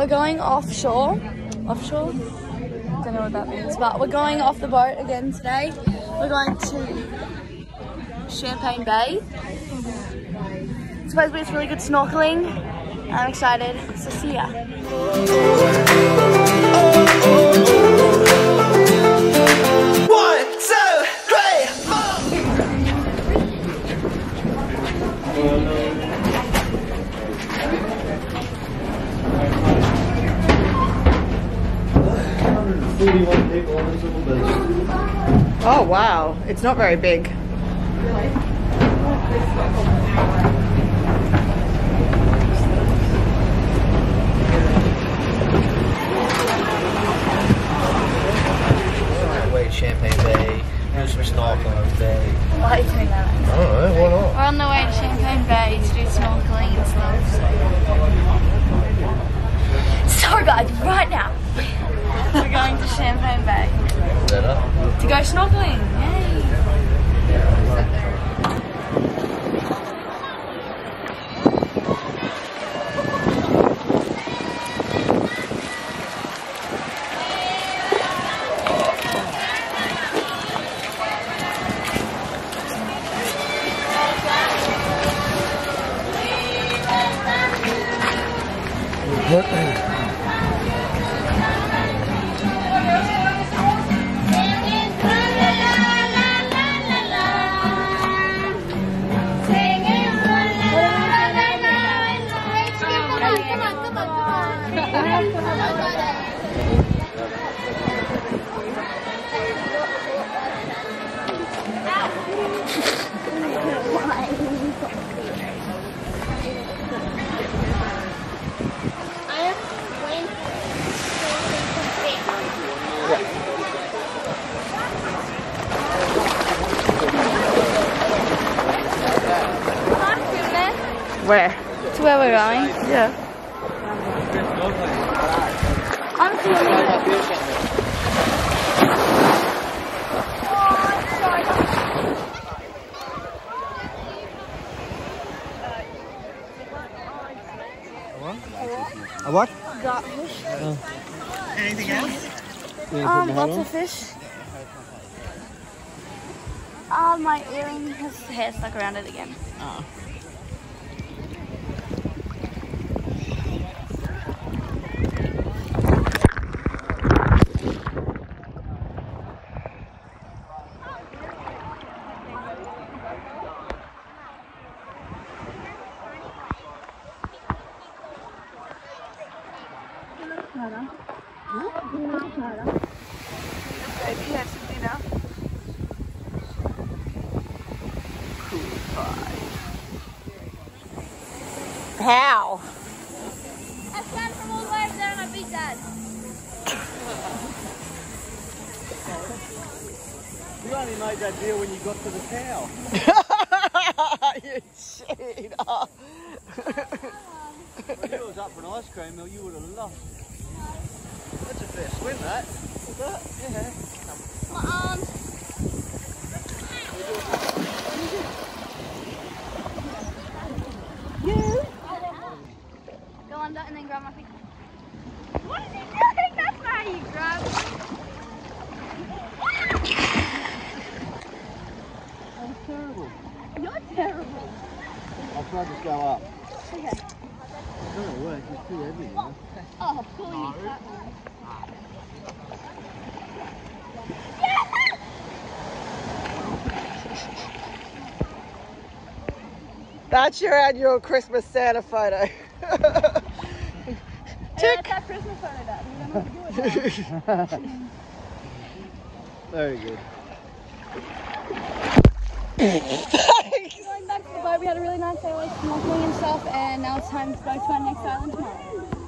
We're going offshore. Offshore? I Don't know what that means, but we're going off the boat again today. We're going to Champagne Bay. It's really good snorkeling. I'm excited. So see ya. Oh wow, it's not very big. Wait, Champagne Bay, do some snorkeling on the bay. Why are you doing that? I don't know, why not? We're on the way to Champagne Bay to do snorkeling and stuff. So, so guys, right now we're going to Champagne Bay Is that up? to go snorkeling. Yay! Where? To where we're going. Yeah. I'm feeling A what? got fish. Anything else? Um, lots of fish. Oh, my earring has hair stuck around it again. Oh. Maybe have some dinner. Cool pie. How? I swam from all the way over there and I beat Dad. You only made that deal when you got to the cow. you cheater. If you was up for an ice cream mill, you would have lost. That's a fair swim, that. Yeah. My arms. You. Go under and then grab my feet. What is he doing? That's not how you grab. That's terrible. You're terrible. I'll try to go up. Okay. It's not gonna work, it's too heavy, you know. Oh, cool. You fat That's your annual Christmas Santa photo. Hey, that's that Christmas photo, Dad. We don't know what to do with that. Very good. Going back to the boat, we had a really nice day like snorkeling and stuff, and now it's time to go to our next island tomorrow.